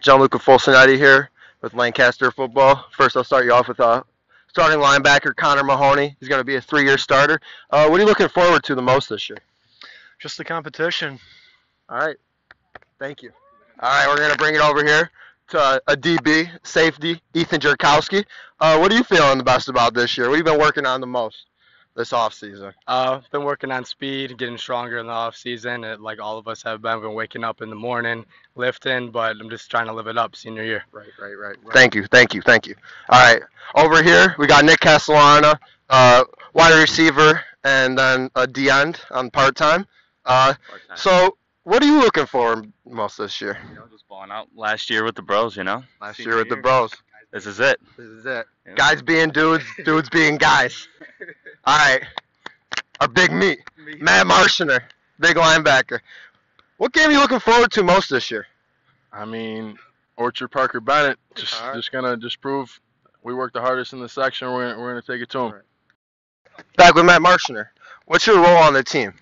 Gianluca Fulciniti here with Lancaster Football. First, I'll start you off with uh, starting linebacker Conor Mahony. He's going to be a three-year starter. Uh, what are you looking forward to the most this year? Just the competition. All right. Thank you. All right, we're going to bring it over here to uh, a DB, safety, Ethan Jurkowski. Uh, what are you feeling the best about this year? What have you been working on the most this offseason? Uh, been working on speed, getting stronger in the off season. It, like all of us have been, been waking up in the morning, lifting, but I'm just trying to live it up senior year. Right, right, right. Thank you, thank you, thank you. All right, over here we got Nick Castellana, uh, wide receiver, and then a D end on part time. Uh, so, what are you looking for most this year? You know, just balling out last year with the bros, you know? Last Senior year with the bros. This is it. This is it. Yeah. Guys being dudes, dudes being guys. All right, our big meat, Matt Marschner, big linebacker. What game are you looking forward to most this year? I mean, Orchard Parker Bennett just right. just gonna just prove we work the hardest in the section. We're gonna, we're gonna take it to them. Back with Matt Marschner. What's your role on the team?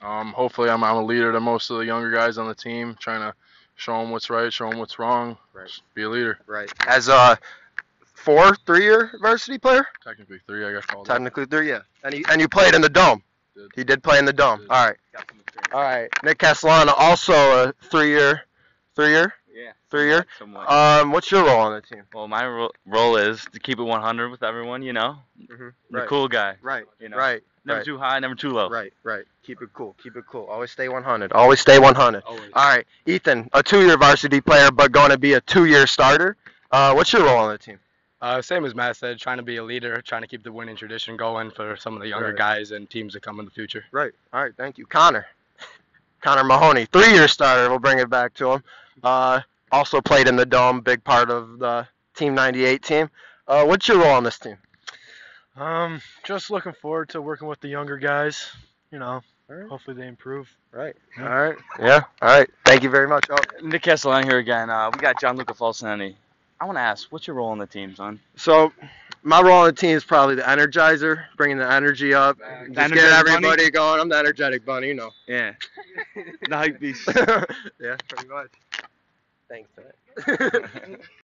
Um, hopefully, I'm I'm a leader to most of the younger guys on the team, trying to show them what's right, show them what's wrong. Right. Just be a leader. Right. As a four, three-year varsity player. Technically three, I got called. up. Technically three, yeah. And you and you played in the dome. Did. He did play in the dome. Did. All right. All right. Nick Castellana, also a three-year, three-year, Yeah. three-year. Um, what's your role on the team? well, my ro- role is to keep it 100 with everyone, you know? Mm-hmm. The cool guy. Right. You know? Right. Never right. too high, never too low. Right. Right. Keep it cool. Keep it cool. Always stay 100. Always stay 100. Always. All right, Ethan, a two-year varsity player, but going to be a two-year starter. Uh, what's your role on the team? Uh, same as Matt said, trying to be a leader, trying to keep the winning tradition going for some of the younger Right. guys and teams that come in the future. Right. All right. Thank you, Conor. Conor Mahony, three-year starter. We'll bring it back to him. Uh, also played in the dome, big part of the Team 98 team. Uh, what's your role on this team? Um, just looking forward to working with the younger guys. You know, Alright. hopefully they improve. Right. Yeah. All right. Yeah. All right. Thank you very much. Oh, Nick Castellan here again. Uh, we got Gianluca Fulciniti. I want to ask, what's your role on the team, son? so my role on the team is probably the energizer, bringing the energy up, just energetic getting bunny? everybody going. I'm the energetic bunny, you know. Yeah. the hype beast. yeah, pretty much. Thanks, man.